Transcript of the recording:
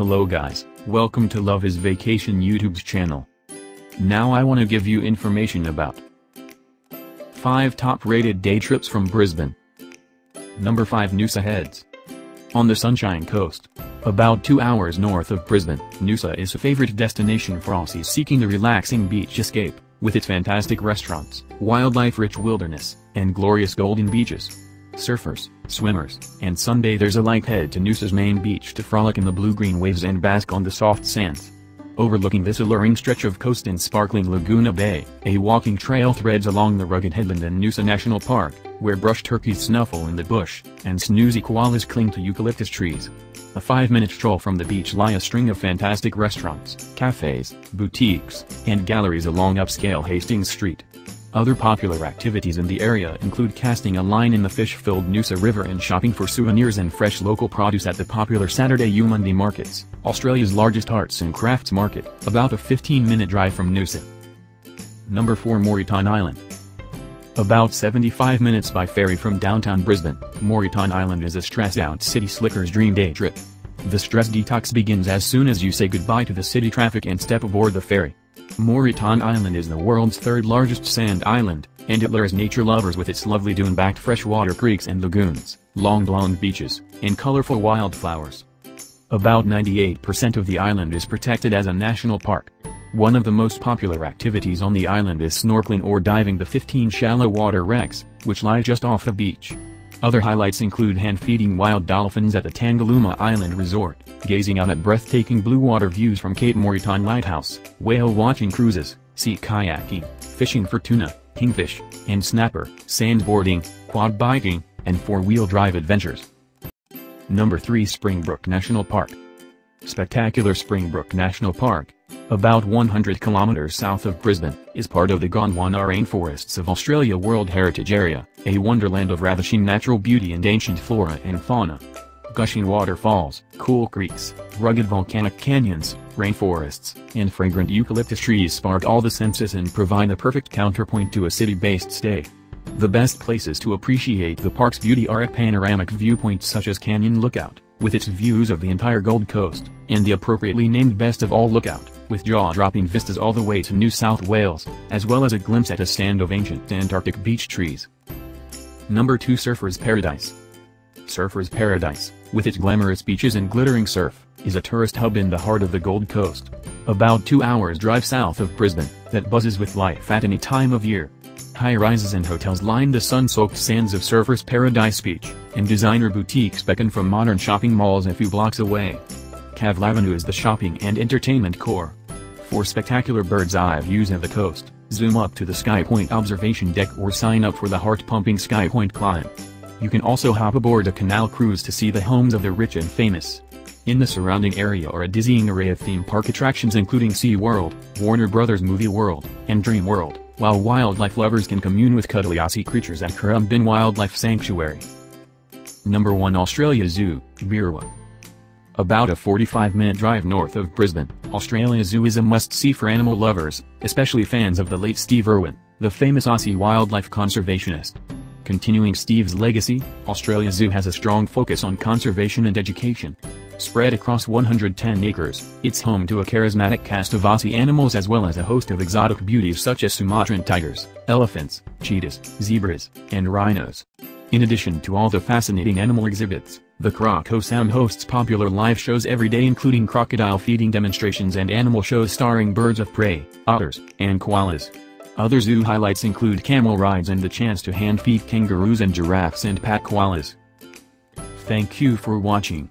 Hello guys, welcome to Love is Vacation YouTube's channel. Now I want to give you information about 5 top rated day trips from Brisbane. Number 5 Noosa Heads. On the Sunshine Coast. About 2 hours north of Brisbane, Noosa is a favorite destination for Aussies seeking a relaxing beach escape, with its fantastic restaurants, wildlife-rich wilderness, and glorious golden beaches. Surfers, swimmers, and sunbathers alike head to Noosa's main beach to frolic in the blue-green waves and bask on the soft sands. Overlooking this alluring stretch of coast and sparkling Laguna Bay, a walking trail threads along the rugged headland in Noosa National Park, where brush turkeys snuffle in the bush, and snoozy koalas cling to eucalyptus trees. A five-minute stroll from the beach lie a string of fantastic restaurants, cafes, boutiques, and galleries along upscale Hastings Street. Other popular activities in the area include casting a line in the fish-filled Noosa River and shopping for souvenirs and fresh local produce at the popular Saturday Eumundi Markets, Australia's largest arts and crafts market, about a 15-minute drive from Noosa. Number 4 Moreton Island About 75 minutes by ferry from downtown Brisbane, Moreton Island is a stressed-out city slicker's dream day trip. The stress detox begins as soon as you say goodbye to the city traffic and step aboard the ferry. Moreton Island is the world's third largest sand island, and it lures nature lovers with its lovely dune-backed freshwater creeks and lagoons, long blonde beaches, and colorful wildflowers. About 98% of the island is protected as a national park. One of the most popular activities on the island is snorkeling or diving the 15 shallow water wrecks, which lie just off the beach. Other highlights include hand-feeding wild dolphins at the Tangalooma Island Resort, gazing out at breathtaking blue water views from Cape Moreton Lighthouse, whale-watching cruises, sea kayaking, fishing for tuna, kingfish, and snapper, sandboarding, quad biking, and four-wheel drive adventures. Number 3 Springbrook National Park Spectacular Springbrook National Park, about 100 kilometers south of Brisbane, is part of the Gondwana Rainforests of Australia World Heritage Area, a wonderland of ravishing natural beauty and ancient flora and fauna. Gushing waterfalls, cool creeks, rugged volcanic canyons, rainforests, and fragrant eucalyptus trees spark all the senses and provide a perfect counterpoint to a city-based stay. The best places to appreciate the park's beauty are at panoramic viewpoints such as Canyon Lookout, with its views of the entire Gold Coast, and the appropriately named Best of All Lookout, with jaw-dropping vistas all the way to New South Wales, as well as a glimpse at a stand of ancient Antarctic beech trees. Number 2 Surfer's Paradise Surfer's Paradise, with its glamorous beaches and glittering surf, is a tourist hub in the heart of the Gold Coast. About two hours drive south of Brisbane, that buzzes with life at any time of year. High-rises and hotels line the sun-soaked sands of Surfer's Paradise Beach, and designer boutiques beckon from modern shopping malls a few blocks away. Cavill Avenue is the shopping and entertainment core. For spectacular bird's-eye views of the coast, zoom up to the SkyPoint observation deck or sign up for the heart-pumping SkyPoint climb. You can also hop aboard a canal cruise to see the homes of the rich and famous. In the surrounding area are a dizzying array of theme park attractions including SeaWorld, Warner Brothers Movie World, and Dream World while wildlife lovers can commune with cuddly Aussie creatures at Currumbin Wildlife Sanctuary. Number 1 Australia Zoo, Beerwah. About a 45-minute drive north of Brisbane, Australia Zoo is a must-see for animal lovers, especially fans of the late Steve Irwin, the famous Aussie wildlife conservationist. Continuing Steve's legacy, Australia Zoo has a strong focus on conservation and education. Spread across 110 acres, it's home to a charismatic cast of Aussie animals as well as a host of exotic beauties such as Sumatran tigers, elephants, cheetahs, zebras, and rhinos. In addition to all the fascinating animal exhibits, the Crocoseum hosts popular live shows every day including crocodile feeding demonstrations and animal shows starring birds of prey, otters, and koalas. Other zoo highlights include camel rides and the chance to hand-feed kangaroos and giraffes and pat koalas. Thank you for watching.